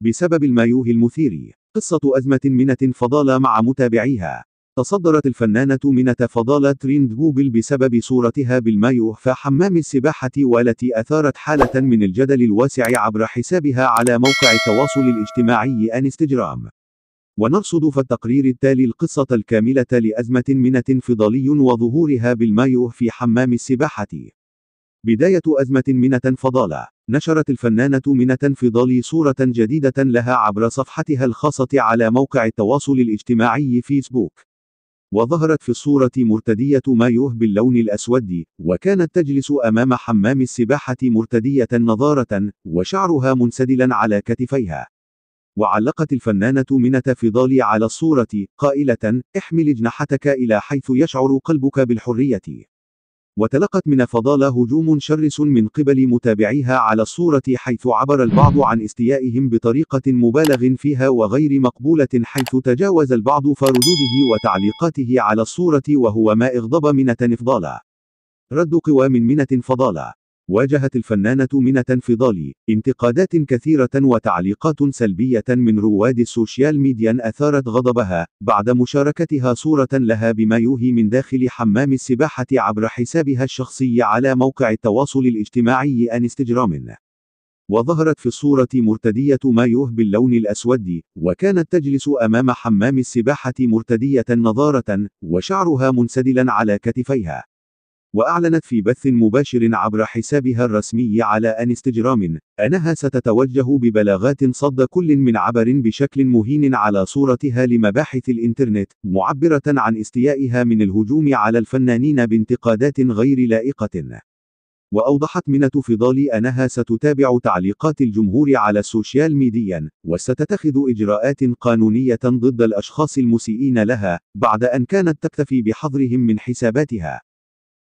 بسبب المايوه المثير. قصة أزمة منة فضالي مع متابعيها. تصدرت الفنانة منة فضالي تريند جوجل بسبب صورتها بالمايوه في حمام السباحة والتي أثارت حالة من الجدل الواسع عبر حسابها على موقع التواصل الاجتماعي انستجرام. ونرصد في التقرير التالي القصة الكاملة لأزمة منة فضالي وظهورها بالمايوه في حمام السباحة. بداية أزمة منة فضالة. نشرت الفنانة منة فضالي صورة جديدة لها عبر صفحتها الخاصة على موقع التواصل الاجتماعي فيسبوك وظهرت في الصورة مرتدية مايوه باللون الأسود وكانت تجلس أمام حمام السباحة مرتدية نظارة وشعرها منسدلا على كتفيها. وعلقت الفنانة منة فضالي على الصورة قائلة احمل جناحتك إلى حيث يشعر قلبك بالحرية. وتلقت منة فضالي هجوم شرس من قبل متابعيها على الصورة حيث عبر البعض عن استيائهم بطريقة مبالغ فيها وغير مقبولة حيث تجاوز البعض في ردوده وتعليقاته على الصورة وهو ما اغضب منة فضالي رد قوام منة فضالي. واجهت الفنانة منة فضالي انتقادات كثيرة وتعليقات سلبية من رواد السوشيال ميديا أثارت غضبها بعد مشاركتها صورة لها بالمايوه من داخل حمام السباحة عبر حسابها الشخصي على موقع التواصل الاجتماعي انستجرام وظهرت في الصورة مرتدية مايوه باللون الأسود وكانت تجلس أمام حمام السباحة مرتدية نظارة وشعرها منسدلا على كتفيها. وأعلنت في بث مباشر عبر حسابها الرسمي على انستجرام أنها ستتوجه ببلاغات صد كل من عبر بشكل مهين على صورتها لمباحث الإنترنت معبرة عن استيائها من الهجوم على الفنانين بانتقادات غير لائقة. وأوضحت منة فضالي أنها ستتابع تعليقات الجمهور على السوشيال ميديا وستتخذ إجراءات قانونية ضد الأشخاص المسيئين لها بعد أن كانت تكتفي بحظرهم من حساباتها.